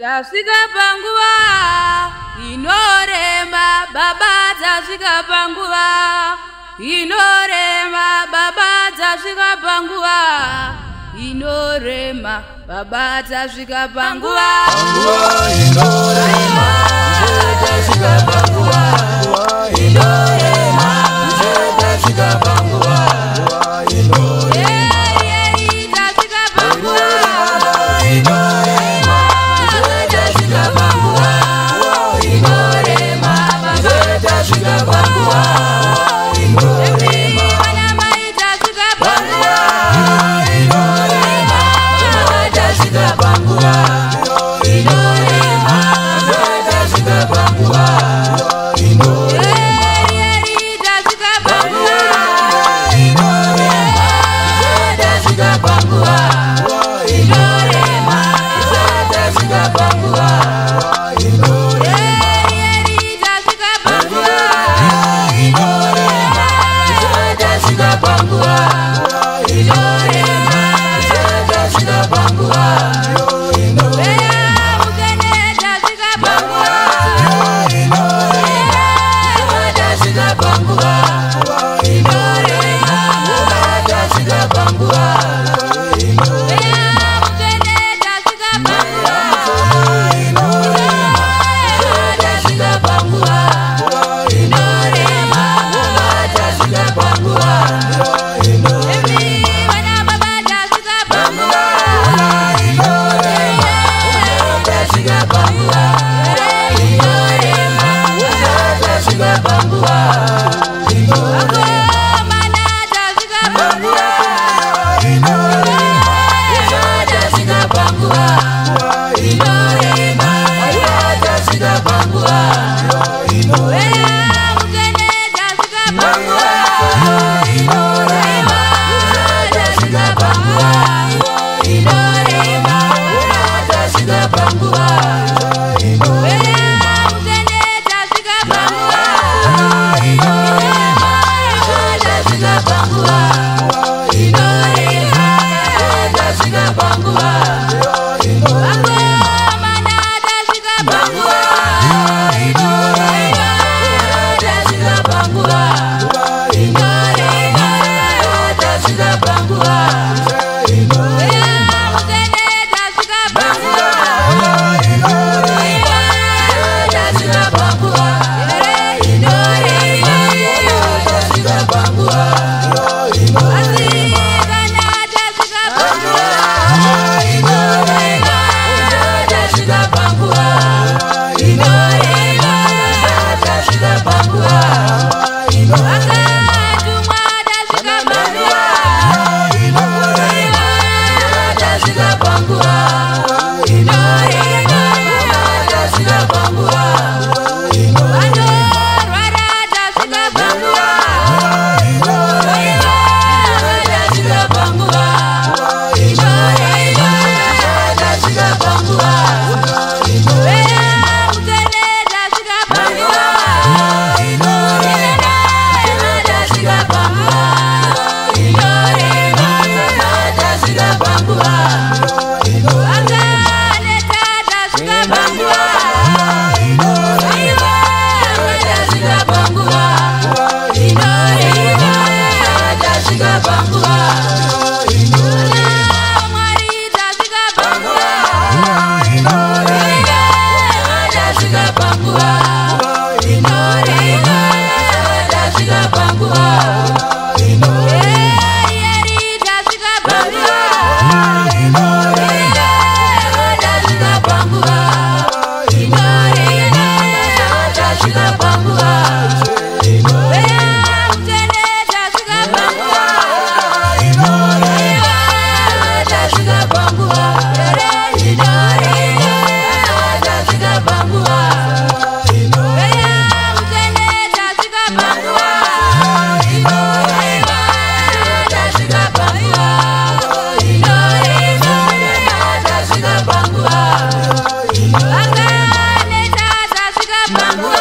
tasvika panguva inorema baba tasvika panguva inorema baba tasvika panguva inorema baba tasvika panguva inorema baba tasvika panguva inorema Anguba. Bye. popular. Mambo